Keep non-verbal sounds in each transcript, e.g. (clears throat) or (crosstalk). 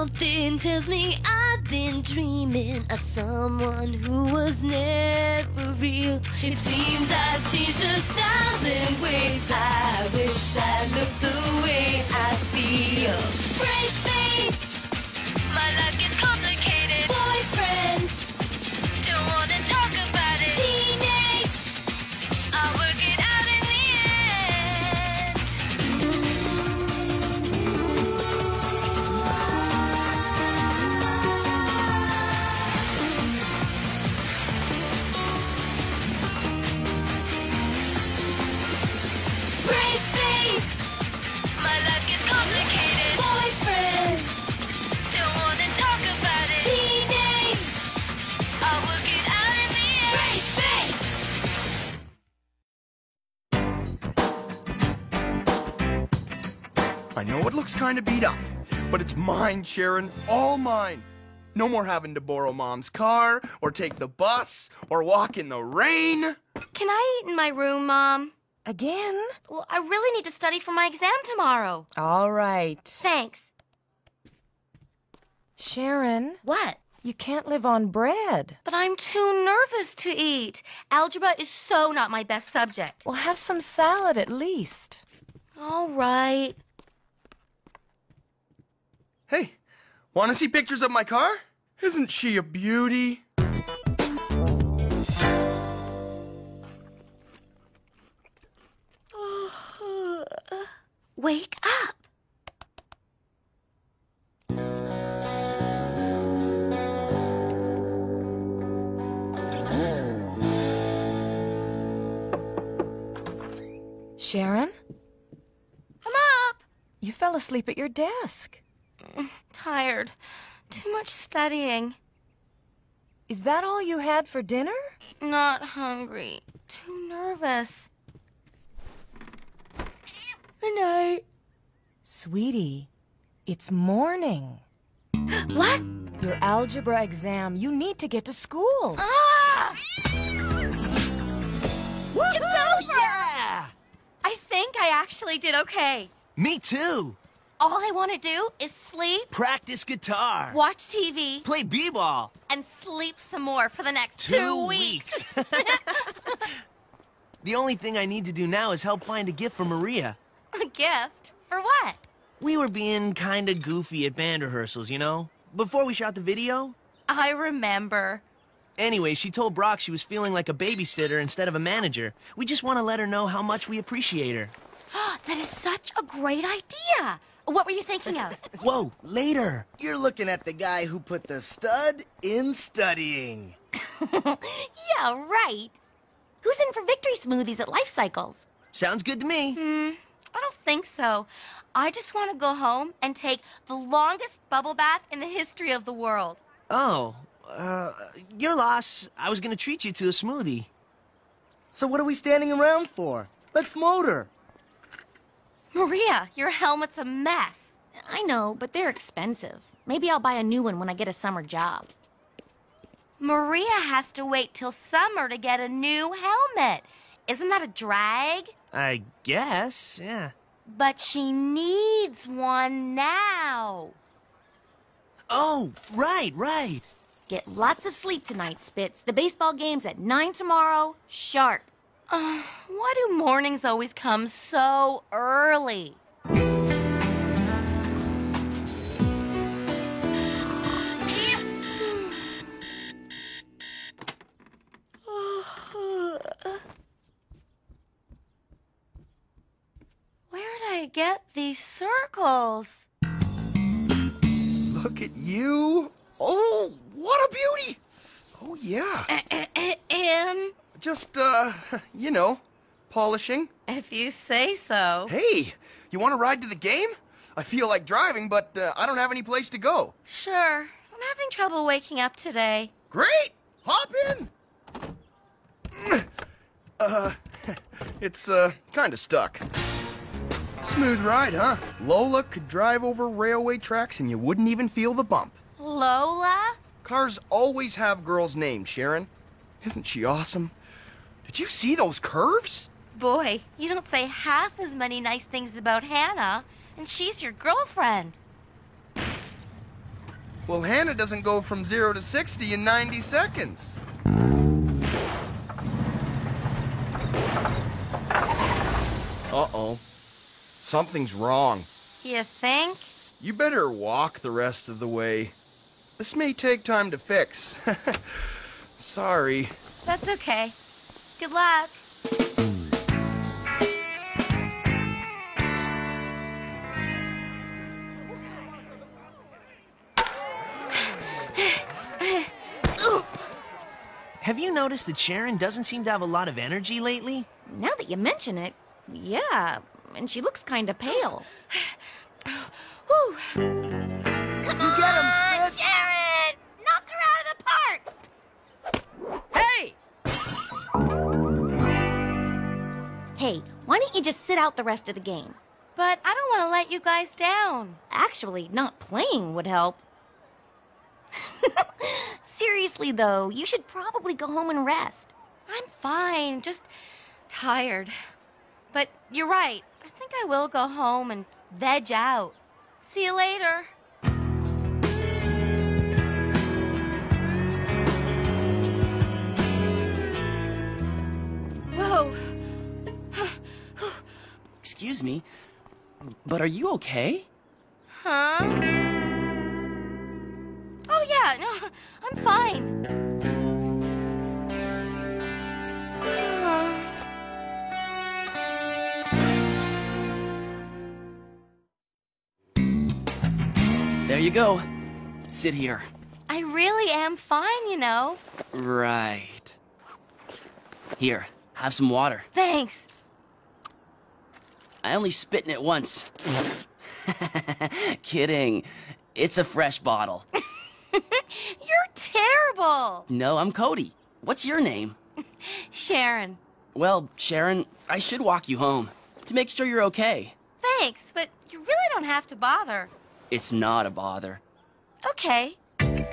Something tells me I've been dreaming of someone who was never real. It seems I've changed a thousand ways. I wish I looked the way I feel. Break face, my life gets complicated. Know it looks kind of beat up, but it's mine, Sharon. All mine. No more having to borrow mom's car, or take the bus, or walk in the rain. Can I eat in my room, Mom? Again? Well, I really need to study for my exam tomorrow. All right. Thanks. Sharon, What? you can't live on bread. But I'm too nervous to eat. Algebra is so not my best subject. Well, have some salad at least. All right. Hey, want to see pictures of my car? Isn't she a beauty? (sighs) Wake up. Sharon, I'm up. you fell asleep at your desk. Tired. Too much studying. Is that all you had for dinner? Not hungry. Too nervous. Good night. Sweetie, it's morning. (gasps) What? Your algebra exam. You need to get to school. Ah! It's over! Yeah! I think I actually did okay. Me too. All I want to do is sleep, Practice guitar. watch TV, Play b-ball. and sleep some more for the next Two, two, weeks. (laughs) (laughs) the only thing I need to do now is help find a gift for Maria. A gift? For what? We were being kinda goofy at band rehearsals, you know? Before we shot the video. I remember. Anyway, she told Brock she was feeling like a babysitter instead of a manager. We just want to let her know how much we appreciate her. (gasps) that is such a great idea. What were you thinking of? (laughs) Whoa, later. You're looking at the guy who put the stud in studying. (laughs) yeah, right. Who's in for victory smoothies at Life Cycles? Sounds good to me. I don't think so. I just want to go home and take the longest bubble bath in the history of the world. Oh, uh, your loss. I was gonna treat you to a smoothie. So what are we standing around for? Let's motor. Maria, your helmet's a mess. I know, but they're expensive. Maybe I'll buy a new one when I get a summer job. Maria has to wait till summer to get a new helmet. Isn't that a drag? I guess, yeah. But she needs one now. Oh, right, right. Get lots of sleep tonight, Spitz. The baseball game's at 9 tomorrow, sharp. Uh, why do mornings always come so early? (sighs) Where'd I get these circles? Look at you. Oh, what a beauty. Oh, yeah. Um, Just, uh, (laughs) you know, polishing. if you say so. Hey, you want to ride to the game? I feel like driving, but uh, I don't have any place to go. Sure. I'm having trouble waking up today. Great! Hop in! (clears throat) Uh, (laughs) it's, uh, kind of stuck. Smooth ride, huh? Lola could drive over railway tracks and you wouldn't even feel the bump. Lola? Cars always have girls' names, Sharon. Isn't she awesome? Did you see those curves? Boy, you don't say half as many nice things about Hannah, and she's your girlfriend. Well, Hannah doesn't go from 0 to 60 in 90 seconds. Uh-oh. Something's wrong. You think? You better walk the rest of the way. This may take time to fix. (laughs) Sorry. That's okay. Good luck. Have you noticed that Sharon doesn't seem to have a lot of energy lately? Now that you mention it, yeah, and she looks kind of pale. Come You get 'em, why don't you just sit out the rest of the game? But I don't want to let you guys down. Actually, not playing would help. (laughs) Seriously, though, you should probably go home and rest. I'm fine, just tired. But you're right. I think I will go home and veg out. See you later. Excuse me, but are you okay? Huh? Oh, yeah, no, (laughs) I'm fine. There you go. Sit here. I really am fine, you know. Right. Here, have some water. Thanks. I only spit in it once. (laughs) Kidding. It's a fresh bottle. (laughs) You're terrible. No, I'm Cody. What's your name? Sharon, Well, Sharon, I should walk you home to make sure you're okay. thanks, but you really don't have to bother. It's not a bother. Okay. Can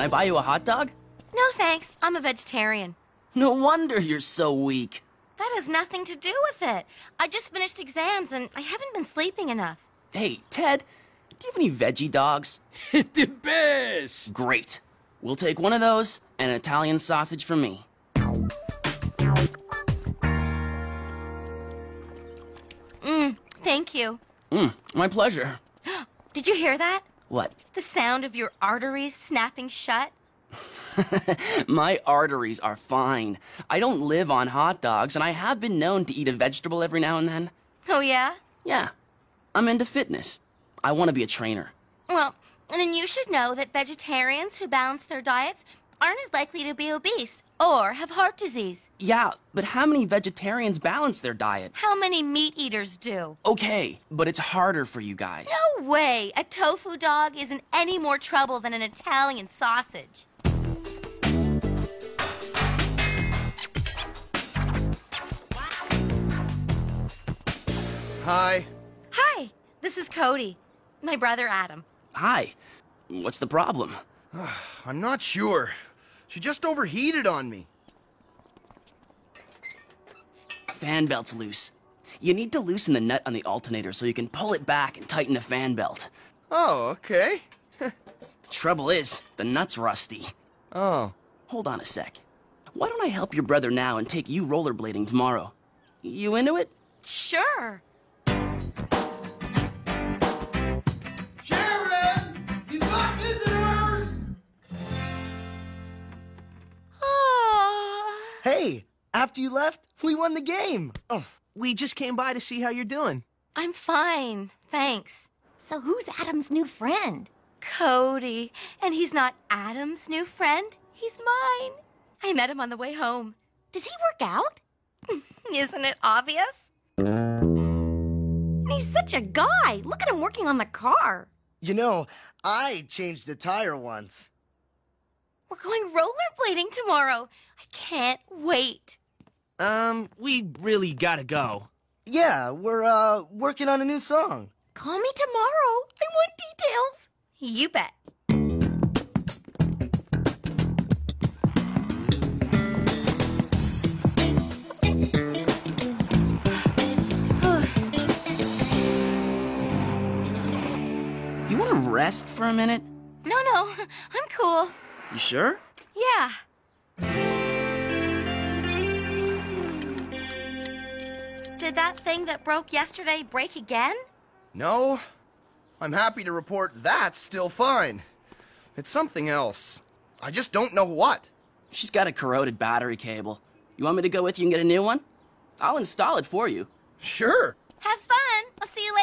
I buy you a hot dog? No thanks. I'm a vegetarian. No wonder you're so weak. That has nothing to do with it. I just finished exams and I haven't been sleeping enough. Hey, Ted, do you have any veggie dogs? (laughs) the best! Great. We'll take one of those and an Italian sausage for me. Mmm, thank you. Mmm, my pleasure. (gasps) Did you hear that? What? The sound of your arteries snapping shut? (laughs) (laughs) My arteries are fine. I don't live on hot dogs, and I have been known to eat a vegetable every now and then. Oh, yeah? Yeah. I'm into fitness. I want to be a trainer. Well, then you should know that vegetarians who balance their diets aren't as likely to be obese or have heart disease. Yeah, but how many vegetarians balance their diet? How many meat eaters do? Okay, but it's harder for you guys. No way! A tofu dog isn't any more trouble than an Italian sausage. Hi. Hi, this is Cody, my brother Adam. Hi. What's the problem? (sighs) I'm not sure. She just overheated on me. Fan belt's loose. You need to loosen the nut on the alternator so you can pull it back and tighten the fan belt. Oh, okay. (laughs) Trouble is, the nut's rusty. Oh. Hold on a sec. Why don't I help your brother now and take you rollerblading tomorrow? You into it? Sure. After you left, we won the game. Oh, We just came by to see how you're doing. I'm fine, thanks. So who's Adam's new friend? Cody. And he's not Adam's new friend, he's mine. I met him on the way home. Does he work out? (laughs) Isn't it obvious? He's such a guy. Look at him working on the car. you know, I changed the tire once. We're going rollerblading tomorrow. I can't wait. Um, we really gotta go. Yeah, we're uh working on a new song. Call me tomorrow. I want details. You bet. You want to rest for a minute? No, no, (laughs) I'm cool. You sure? Yeah. Did that thing that broke yesterday break again? No, I'm happy to report that's still fine. It's something else. I just don't know what. She's got a corroded battery cable. You want me to go with you and get a new one? I'll install it for you. Sure. Have fun. I'll see you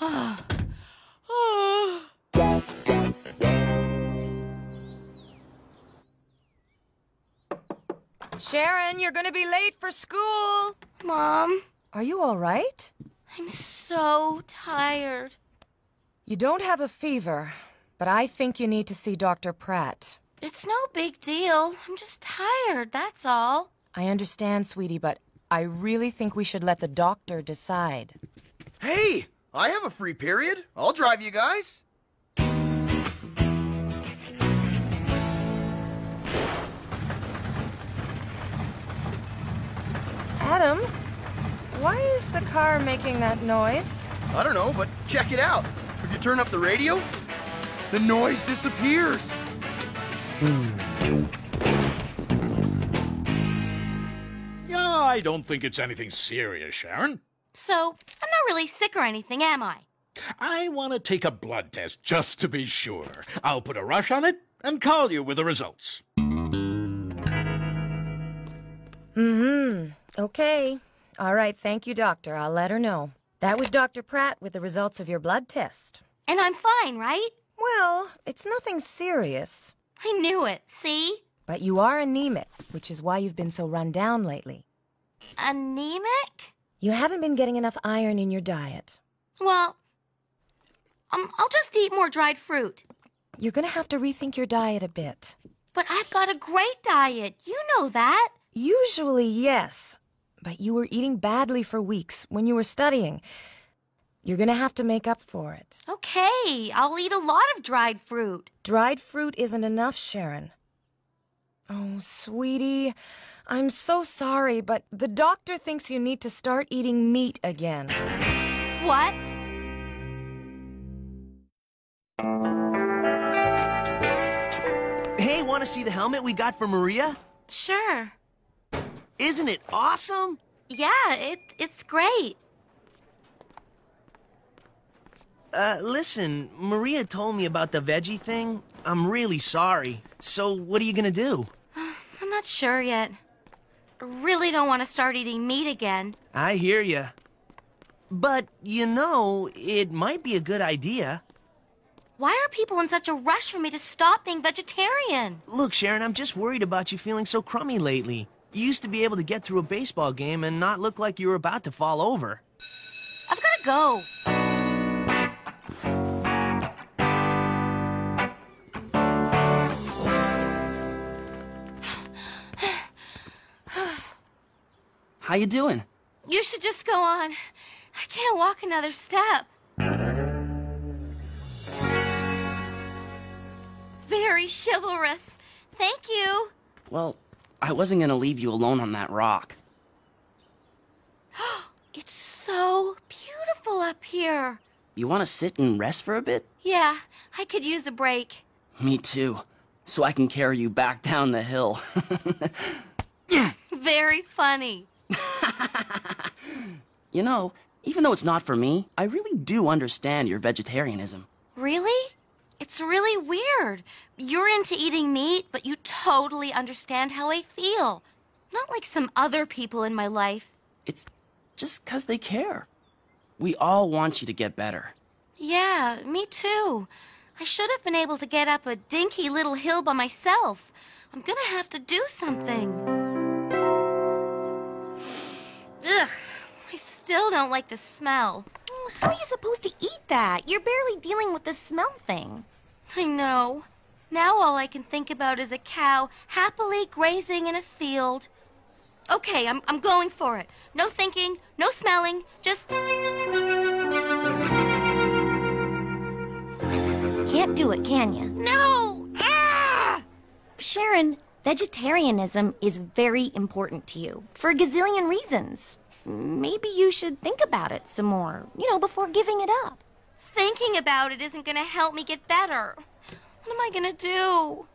later. (sighs) (sighs) Sharon, you're gonna be late for school. Mom, Are you all right? I'm so tired. You don't have a fever, but I think you need to see Dr. Pratt. It's no big deal. I'm just tired, that's all. I understand, sweetie, but I really think we should let the doctor decide. Hey, I have a free period. I'll drive you guys. Adam, why is the car making that noise? I don't know, but check it out. If you turn up the radio, the noise disappears. Yeah, I don't think it's anything serious, Sharon. So, I'm not really sick or anything, am I? I want to take a blood test just to be sure. I'll put a rush on it and call you with the results. Mm-hmm. Okay. All right, thank you, doctor. I'll let her know. That was Dr. Pratt with the results of your blood test. And I'm fine, right? Well, it's nothing serious. I knew it. See? But you are anemic, which is why you've been so run down lately. Anemic? You haven't been getting enough iron in your diet. Well, um, I'll just eat more dried fruit. You're gonna have to rethink your diet a bit. But I've got a great diet. You know that. Usually, yes. But you were eating badly for weeks when you were studying. You're gonna have to make up for it. Okay, I'll eat a lot of dried fruit. Dried fruit isn't enough, Sharon. Oh, sweetie, I'm so sorry, but the doctor thinks you need to start eating meat again. What? Hey, want to see the helmet we got for Maria? Sure. Isn't it awesome? Yeah, it, it's great. Uh, listen, Maria told me about the veggie thing. I'm really sorry. So, what are you gonna do? (sighs) I'm not sure yet. I really don't want to start eating meat again. I hear ya. But, you know, it might be a good idea. Why are people in such a rush for me to stop being vegetarian? Look, Sharon, I'm just worried about you feeling so crummy lately. You used to be able to get through a baseball game and not look like you were about to fall over. I've got to go. How you doing? You should just go on. I can't walk another step. Very chivalrous. Thank you. Well, I wasn't gonna leave you alone on that rock. (gasps) It's so beautiful up here. You wanna sit and rest for a bit? Yeah, I could use a break. Me too. So I can carry you back down the hill. (laughs) Very funny. (laughs) you know, even though it's not for me, I really do understand your vegetarianism. Really? It's really weird. You're into eating meat, but you totally understand how I feel. Not like some other people in my life. It's just 'cause they care. We all want you to get better. Yeah, me too. I should have been able to get up a dinky little hill by myself. I'm gonna have to do something. Ugh, I still don't like the smell. How are you supposed to eat that? You're barely dealing with the smell thing. I know. Now all I can think about is a cow happily grazing in a field. Okay, I'm, I'm going for it. No thinking, no smelling, just. Can't do it, can you? No! Ah! Sharon, vegetarianism is very important to you for a gazillion reasons. Maybe you should think about it some more, you know, before giving it up. Thinking about it isn't gonna help me get better. What am I gonna do?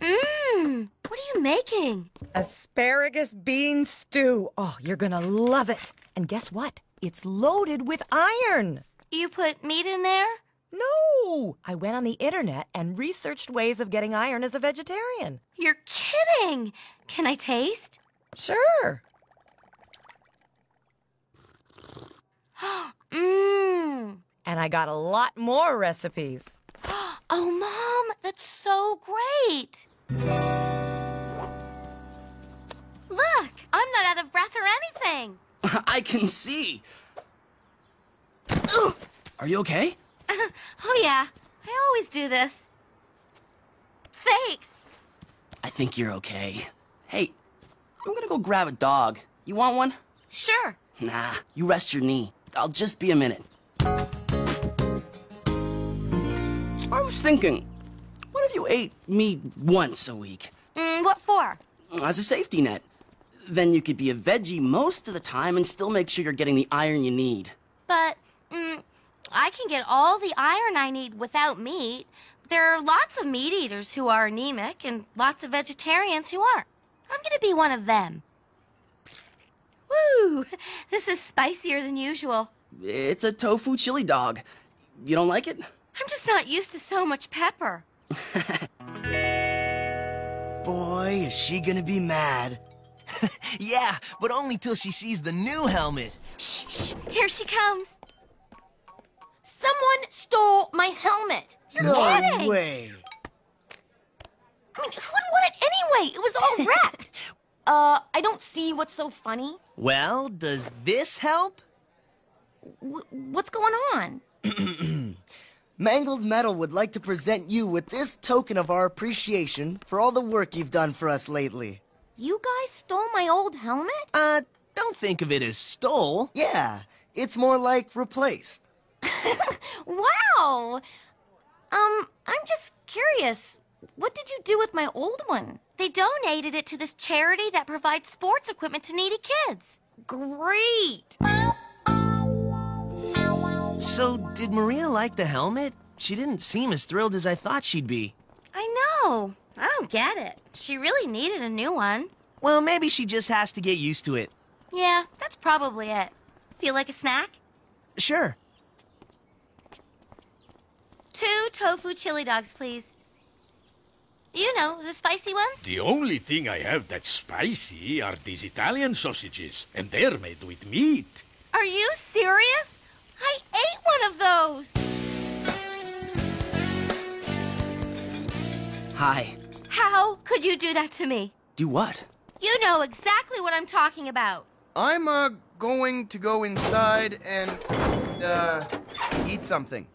Mmm, what are you making? Asparagus bean stew. Oh, you're gonna love it. And guess what? It's loaded with iron. You put meat in there? No! I went on the internet and researched ways of getting iron as a vegetarian. You're kidding! Can I taste? Sure. (gasps) Mmm. And I got a lot more recipes. (gasps) Oh, Mom, that's so great! Look, I'm not out of breath or anything. (laughs) I can see. Ooh. Are you okay? (laughs) Oh, yeah, I always do this. Thanks. I think you're okay. Hey, I'm gonna go grab a dog. You want one? Sure. Nah, you rest your knee. I'll just be a minute. I was thinking, what if you ate meat once a week? Mm, what for? As a safety net. Then you could be a veggie most of the time and still make sure you're getting the iron you need. But, I can get all the iron I need without meat. There are lots of meat eaters who are anemic and lots of vegetarians who aren't. I'm gonna be one of them. Woo! (laughs) This is spicier than usual. It's a tofu chili dog. You don't like it? I'm just not used to so much pepper. (laughs) Boy, is she gonna be mad. (laughs) yeah, but only till she sees the new helmet. Shh, shh, here she comes. Someone stole my helmet. You're no kidding. way. I mean, who would want it anyway? It was all (laughs) wrecked. uh, I don't see what's so funny. Well, does this help? W- what's going on? (clears throat) Mangled Metal would like to present you with this token of our appreciation for all the work you've done for us lately. You guys stole my old helmet? Uh, don't think of it as stole. Yeah, it's more like replaced. (laughs) Wow. Um, I'm just curious. What did you do with my old one? They donated it to this charity that provides sports equipment to needy kids. Great. So, did Maria like the helmet? She didn't seem as thrilled as I thought she'd be. I know. I don't get it. She really needed a new one. Well, maybe she just has to get used to it. Yeah, that's probably it. Feel like a snack? Sure. Two tofu chili dogs, please. You know, the spicy ones? The only thing I have that's spicy are these Italian sausages, and they're made with meat. Are you serious? I ate one of those. Hi. How could you do that to me? Do what? You know exactly what I'm talking about. I'm, uh, going to go inside and, uh, eat something.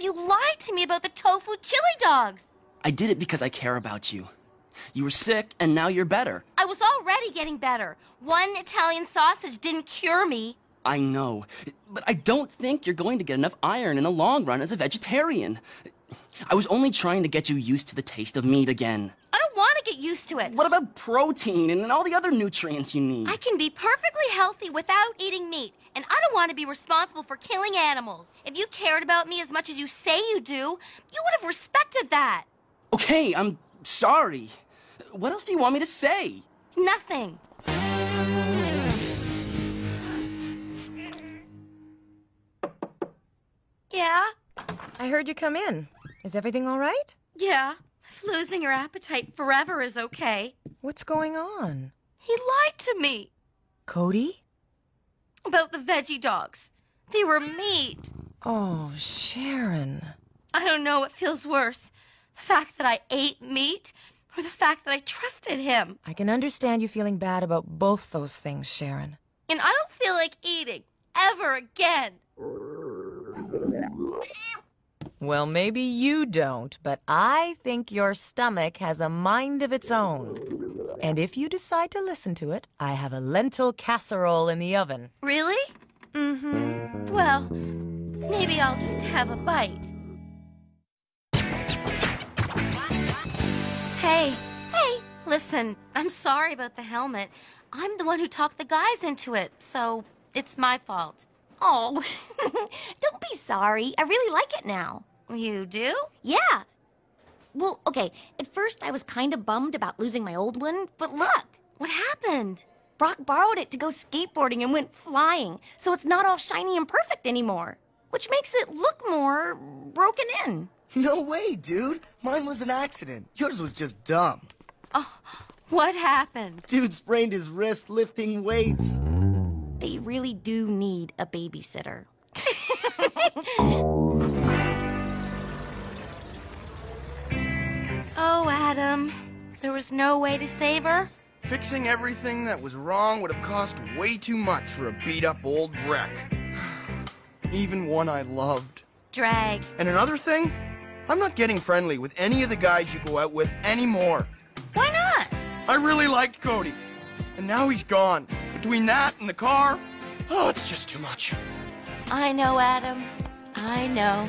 You lied to me about the tofu chili dogs. I did it because I care about you. You were sick, and now you're better. I was already getting better. One Italian sausage didn't cure me. I know, but I don't think you're going to get enough iron in the long run as a vegetarian. I was only trying to get you used to the taste of meat again. I don't want to get used to it. What about protein and all the other nutrients you need? I can be perfectly healthy without eating meat, and I don't want to be responsible for killing animals. If you cared about me as much as you say you do, you would have respected that. Okay, I'm sorry. What else do you want me to say? Nothing. Yeah, I heard you come in. Is everything all right? yeah. If losing your appetite forever is okay. What's going on? He lied to me Cody? about the veggie dogs. They were meat. Oh, Sharon. I don't know what feels worse the fact that I ate meat or the fact that I trusted him. I can understand you feeling bad about both those things, Sharon. And I don't feel like eating ever again. Well, maybe you don't, but I think your stomach has a mind of its own. And if you decide to listen to it, I have a lentil casserole in the oven. Really? Mm-hmm. Well, maybe I'll just have a bite. Hey, hey, Listen, I'm sorry about the helmet. I'm the one who talked the guys into it, so it's my fault. Oh, (laughs) don't be sorry. I really like it now. You do? Yeah. Well, okay, at first I was kind of bummed about losing my old one, but look, What happened? Brock borrowed it to go skateboarding and went flying, so it's not all shiny and perfect anymore, which makes it look more broken in. No way, dude. Mine was an accident. Yours was just dumb. Oh, What happened? Dude sprained his wrist lifting weights. They really do need a babysitter. (laughs) Oh, Adam. There was no way to save her? Fixing everything that was wrong would have cost way too much for a beat up old wreck. (sighs) Even one I loved. Drag. And another thing, I'm not getting friendly with any of the guys you go out with anymore. Why not? I really liked Cody. And now he's gone. Between that and the car, oh, it's just too much. I know, Adam. I know.